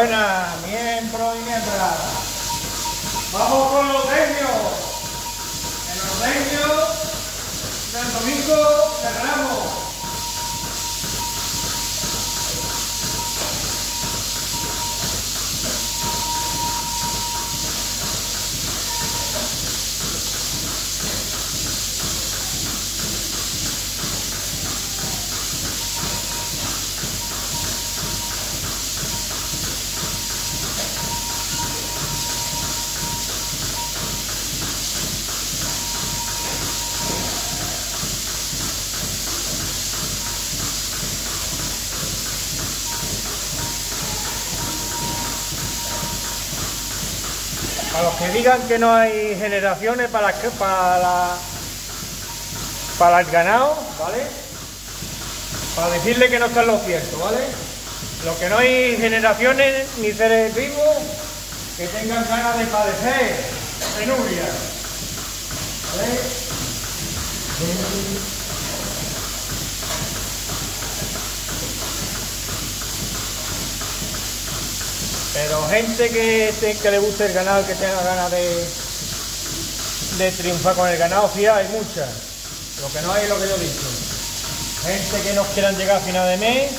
Buenas, miembros y miembras. Vamos con los. En los premios del domingo A los que digan que no hay generaciones para, para, para el ganado, ¿vale? Para decirle que no está en lo cierto, ¿vale? Lo que no hay generaciones ni seres vivos que tengan ganas de padecer penuria. ¿Vale? Pero gente que, que le guste el ganado, que tenga ganas de, de triunfar con el ganado, sí hay muchas. Lo que no hay es lo que yo he dicho. Gente que no quieran llegar a final de mes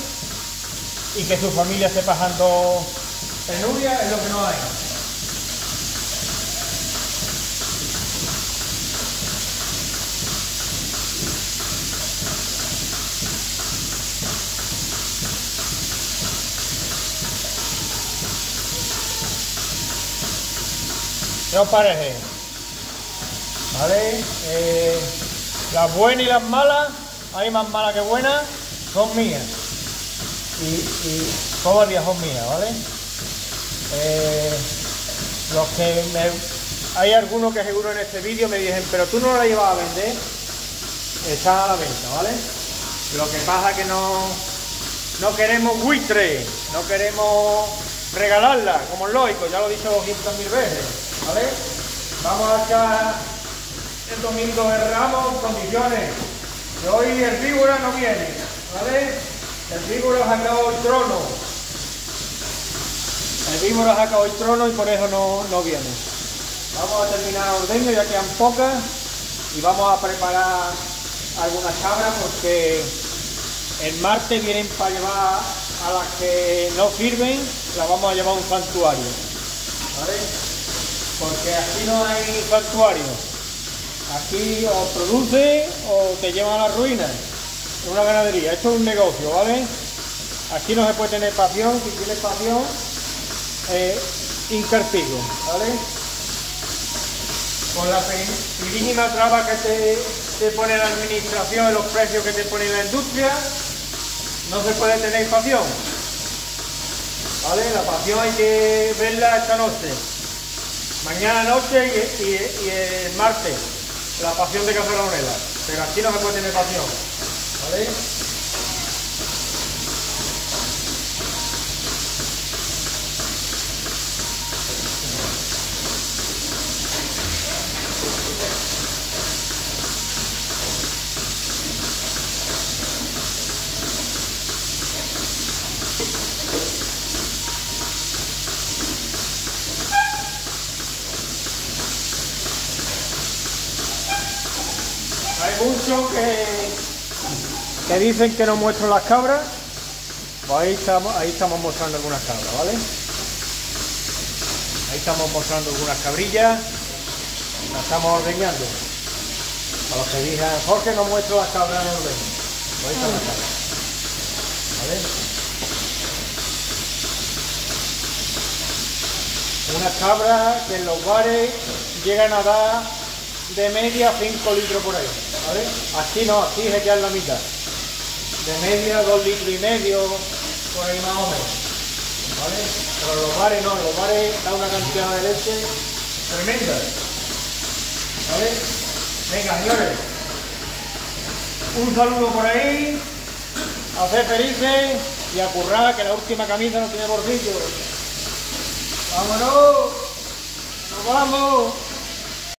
y que su familia esté pasando penuria es lo que no hay. ¿Qué os parece? ¿Vale? Eh, las buenas y las malas, hay más malas que buenas, son mías. Y, y todas ellas son mías, ¿vale? Eh, los que me, hay algunos que seguro en este vídeo me dicen, pero tú no la llevas a vender, está a la venta, ¿vale? Lo que pasa que no, no queremos buitre, no queremos regalarla, como es lógico, ya lo he dicho 200 mil veces. ¿Vale? Vamos a echar el domingo de Ramos condiciones. Que hoy el víbora no viene, ¿vale? El víbora ha sacado el trono. El víbora ha sacado el trono y por eso no, no viene. Vamos a terminar ordeño, ya quedan pocas. Y vamos a preparar algunas cabras porque el martes vienen para llevar a las que no sirven, las vamos a llevar a un santuario. ¿Vale? Porque aquí no hay santuario. Aquí o produce o te llevan a la ruina. Es una ganadería, esto es un negocio, ¿vale? Aquí no se puede tener pasión, si tienes pasión, eh, incartigo, ¿vale? Con la finísima traba que te, te pone la administración los precios que te pone la industria, no se puede tener pasión. ¿Vale? La pasión hay que verla esta noche. Mañana noche y, el martes, la pasión de Casaronela. Pero aquí no se puede tener pasión. ¿Vale? Hay muchos que, dicen que no muestro las cabras. Pues ahí estamos, ahí estamos mostrando algunas cabras, ¿vale? Ahí estamos mostrando algunas cabrillas. Las estamos ordeñando. A los que digan, Jorge no muestro. Pues las cabras. ¿Vale? Unas cabras que en los bares llegan a dar de media 5 litros por ahí. ¿vale? Aquí no, aquí es ya en la mitad. De media, dos litros y medio, por ahí más o menos. ¿Vale? Pero los bares no, los bares da una cantidad de leche tremenda. ¿Vale? Venga, señores. Un saludo por ahí. A ser felices y a currar que la última camisa no tiene bolsillo. ¡Vámonos! ¡Nos vamos!